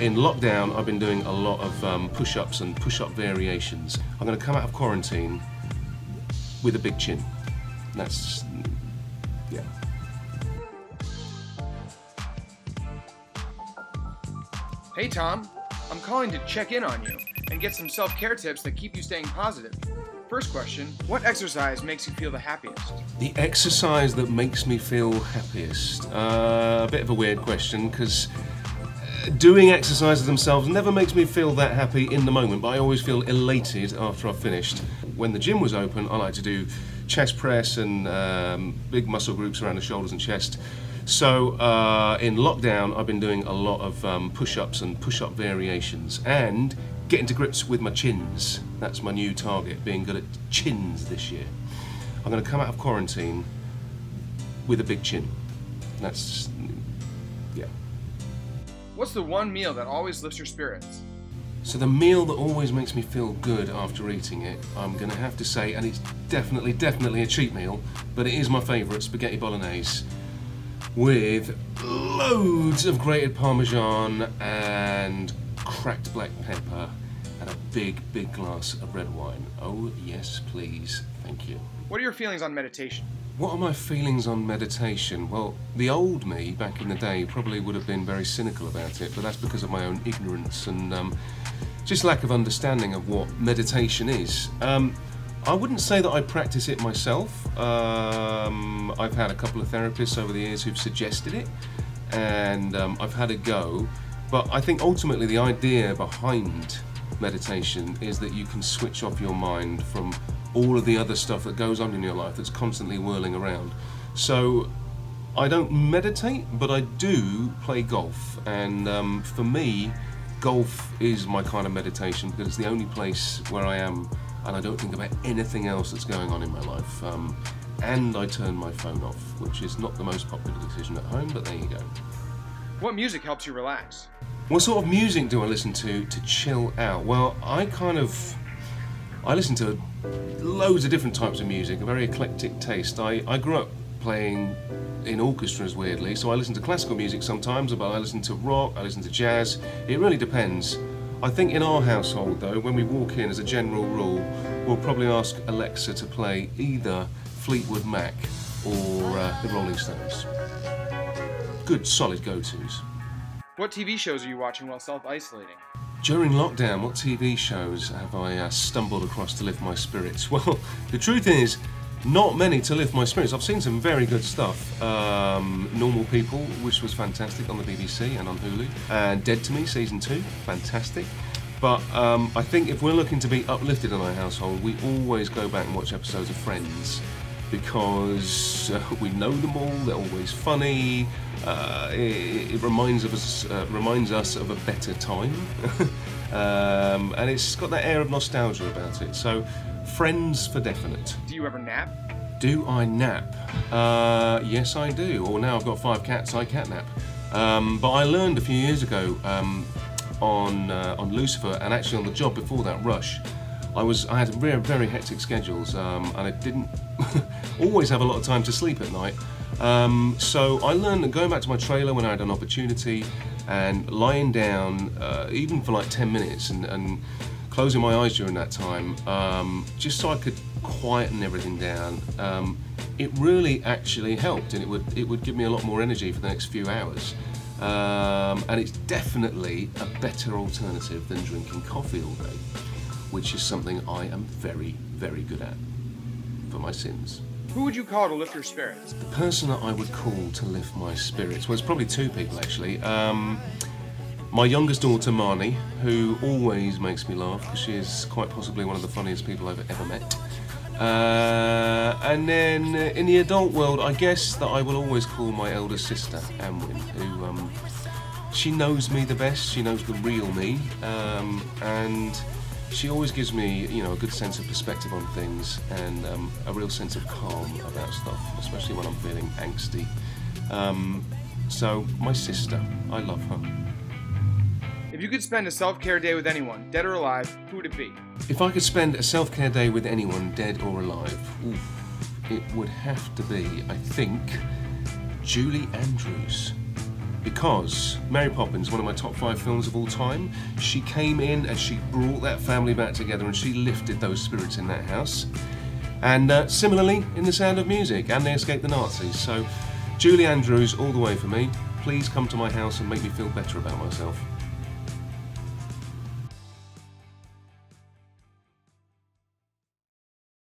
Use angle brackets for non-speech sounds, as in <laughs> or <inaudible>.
In lockdown, I've been doing a lot of um, push ups and push up variations. I'm going to come out of quarantine with a big chin. That's, yeah. Hey Tom, I'm calling to check in on you and get some self care tips that keep you staying positive. First question What exercise makes you feel the happiest? The exercise that makes me feel happiest? Uh, a bit of a weird question because doing exercises themselves never makes me feel that happy in the moment, but I always feel elated after I've finished. When the gym was open, I like to do chest press and um, big muscle groups around the shoulders and chest. So uh, in lockdown, I've been doing a lot of um, push-ups and push-up variations and getting to grips with my chins. That's my new target, being good at chins this year. I'm going to come out of quarantine with a big chin. That's. What's the one meal that always lifts your spirits? So the meal that always makes me feel good after eating it, I'm going to have to say, and it's definitely, definitely a cheap meal, but it is my favourite, spaghetti bolognese, with loads of grated parmesan and cracked black pepper and a big, big glass of red wine. Oh yes, please. Thank you. What are your feelings on meditation? What are my feelings on meditation? Well, the old me back in the day probably would have been very cynical about it, but that's because of my own ignorance and um, just lack of understanding of what meditation is. Um, I wouldn't say that I practice it myself. Um, I've had a couple of therapists over the years who've suggested it, and um, I've had a go. But I think ultimately the idea behind meditation is that you can switch off your mind from all of the other stuff that goes on in your life that's constantly whirling around. So I don't meditate, but I do play golf, and um, for me, golf is my kind of meditation because it's the only place where I am and I don't think about anything else that's going on in my life. Um, and I turn my phone off, which is not the most popular decision at home, but there you go. What music helps you relax? What sort of music do I listen to to chill out? Well, I kind of I listen to loads of different types of music, a very eclectic taste. I, I grew up playing in orchestras weirdly, so I listen to classical music sometimes, but I listen to rock, I listen to jazz. It really depends. I think in our household though, when we walk in as a general rule, we'll probably ask Alexa to play either Fleetwood Mac or uh, the Rolling Stones. Good solid go-tos. What TV shows are you watching while self-isolating? During lockdown, what TV shows have I uh, stumbled across to lift my spirits? <laughs> Well, the truth is, not many to lift my spirits. I've seen some very good stuff. Um, Normal People, which was fantastic on the BBC and on Hulu, and Dead to Me season two, fantastic. But um, I think if we're looking to be uplifted in our household, we always go back and watch episodes of Friends because uh, we know them all. They're always funny. Uh, it, it, reminds of us uh, reminds us of a better time, <laughs> um, and it's got that air of nostalgia about it. So, Friends for definite. Do you ever nap? Do I nap? Uh, yes, I do. Or now I've got five cats, I cat nap. Um, but I learned a few years ago um, on uh, on Lucifer, and actually on the job before that, Rush. I was I had very very hectic schedules, um, and I didn't <laughs> always have a lot of time to sleep at night. Um, so I learned that going back to my trailer when I had an opportunity and lying down, uh, even for like 10 minutes, and, and, closing my eyes during that time, um, just so I could quieten everything down. Um, it really actually helped, and it would it would give me a lot more energy for the next few hours. Um, and it's definitely a better alternative than drinking coffee all day, which is something I am very, very good at for my sins. Who would you call to lift your spirits? The person that I would call to lift my spirits, well, it's probably two people actually. Um, my youngest daughter, Marnie, who always makes me laugh because she is quite possibly one of the funniest people I've ever met. Uh, and then uh, in the adult world, I guess that I will always call my elder sister, Anwen, who um, she knows me the best. She knows the real me, um, and she always gives me, you know, a good sense of perspective on things and um, a real sense of calm about stuff, especially when I'm feeling angsty. Um, so, my sister, I love her. If you could spend a self care day with anyone, dead or alive, who would it be? If I could spend a self care day with anyone, dead or alive, oof, it would have to be, I think, Julie Andrews. Because Mary Poppins, one of my top five films of all time, she came in and she brought that family back together and she lifted those spirits in that house. And uh, similarly in The Sound of Music and They Escaped the Nazis. So, Julie Andrews, all the way for me. Please come to my house and make me feel better about myself.